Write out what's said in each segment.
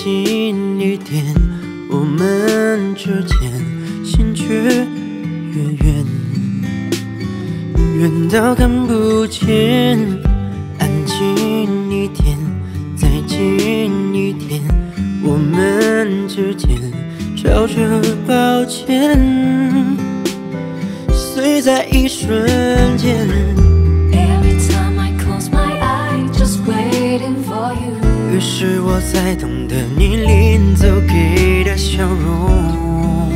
近一点，我们之间心却越远，远到看不见，安静一点，再近一点，我们之间，吵着抱歉，碎在一瞬间。every time i close my eyes just waiting for you。于是我在等。等你临走给的笑容，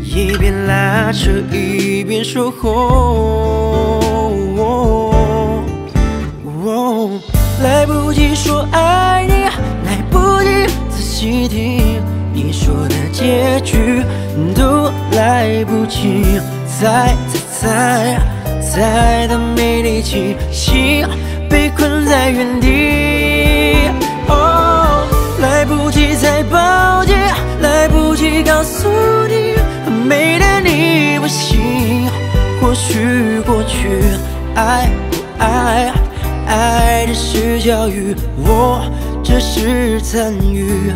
一边拉扯一边守候。来不及说爱你，来不及仔细听你说的结局，都来不及。再再再再都没力气，心被困在原地。爱不爱，爱的是教育，我只是参与，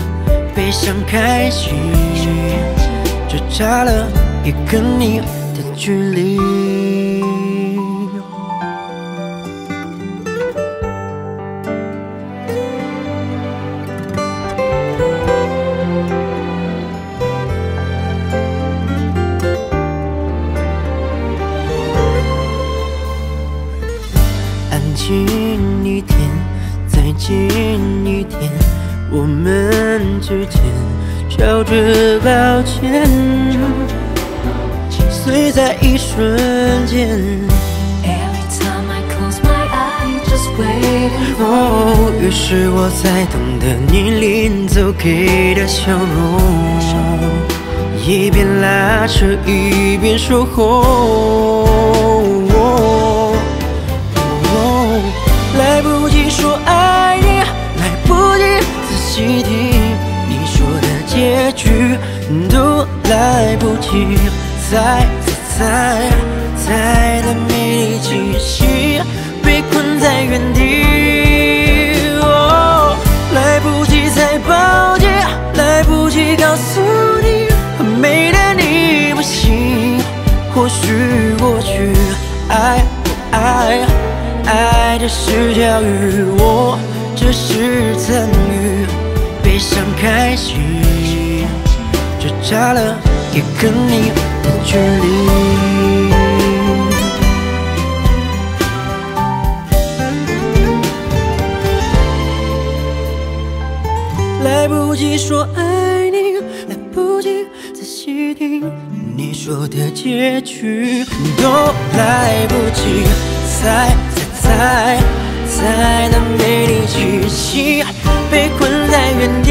悲伤开心，只差了一个你的距离。安静一点，再近一点，我们之间笑着抱歉，碎在一瞬间。Every time I close my eyes, just 哦，于是我才懂得你临走给的笑容，一边拉扯一边守候。说爱你，来不及仔细听你说的结局，都来不及。猜猜猜猜的没力气，心被困在原地。来不及再抱紧，来不及告诉你，很美的你不行。或许过去爱不爱，爱的是教育，我只是参与，悲伤开心，只差了一个你的距离。来不及说爱你，来不及仔细听你说的结局，都来不及。猜再再再的没力气，心被困在原地。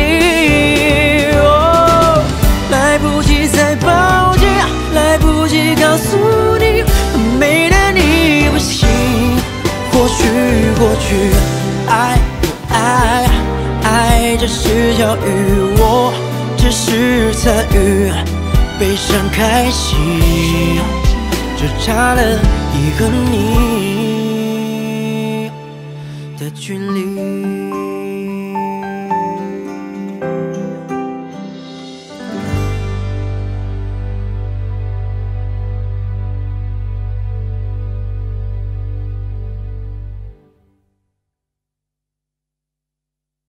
来不及再抱紧，来不及告诉你，很美的你不行。或许过去爱不爱，爱只是教育，我只是参与，悲伤开心，只差了一个你的距离。